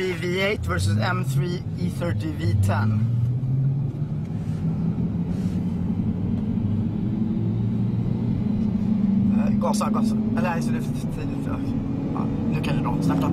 V8 versus M3 E30 V10. Eh, Gasa, gasa. Eller nej, det för tidigt. Ja, nu kan det dra. Då.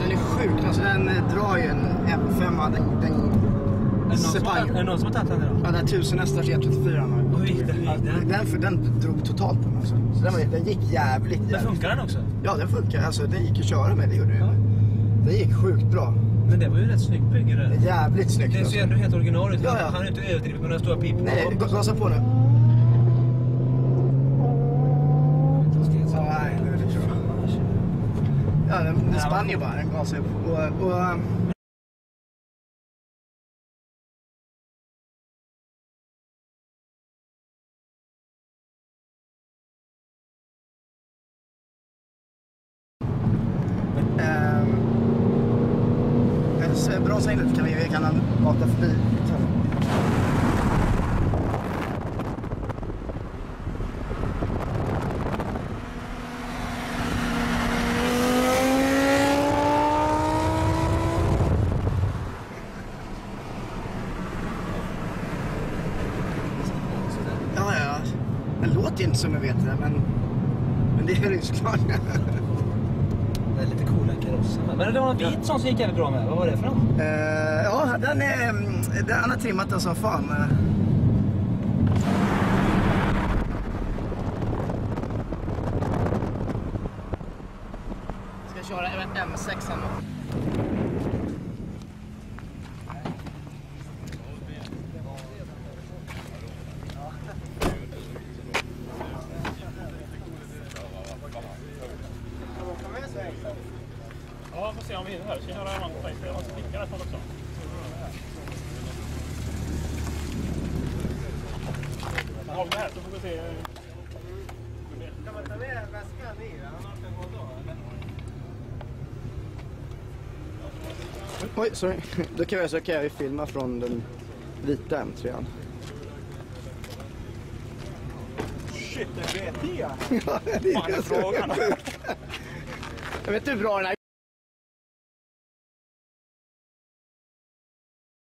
Alltså den är sjuk. Alltså den eh, drar ju en M5. Den, den, Är det någon som har tagit- den idag? Ja, den här 1000 hästars E34. Oj, den Ja, gick den. den, för den drog totalt på den alltså. Så den, var, den gick jävligt, Men jävligt. funkar den också? Ja, den funkar. Alltså, den gick att köra med, det gjorde den. Den gick sjukt bra. Men det var ju rätt snyggt bygge det. Jävligt snyggt. Det ser alltså. ju ändå helt original ut. Ja, ja. Han är inte överdrivet med den stora pipan. Nej, ga- gasa på nu. Ja, nej, det är lite tror jag. Ja, den, den spann ju bara. Den gasade upp. Och, och, ehm, Bra eh, in lite kan vi, vi kan mata förbi. Ja, ja. Den låter inte som jag vet det, men, men det är såklart. Det är lite coola karossen. Men det var en vit sån som gick jävligt bra med. Vad var det för någon? Eh, ja, den är... Den, han har trimmat den som fan. eh. Ska köra även M6 då. Ja, får se om vi hinner här. Ska jag köra en annan? Jag måste klicka rätt håll också. Jag håller här så får vi se. Oj, sorry. Då kan jag, så kan jag ju filma från den vita M3. Shit, en VT! Ja, det är frågan? Jag vet inte hur bra den här